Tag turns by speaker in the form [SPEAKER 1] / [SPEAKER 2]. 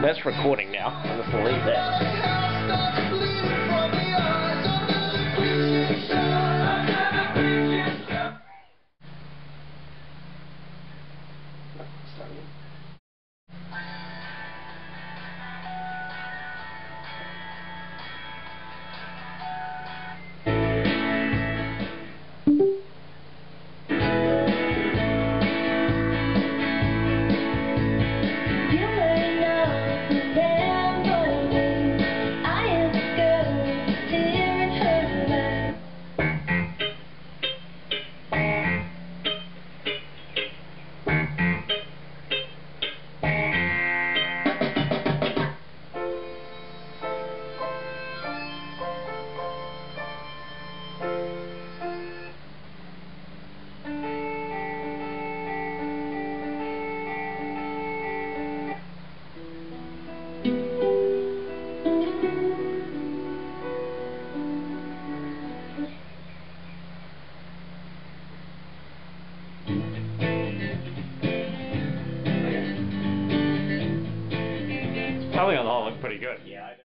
[SPEAKER 1] That's recording now. I'll just leave that. Probably on the whole looked pretty good.
[SPEAKER 2] Yeah.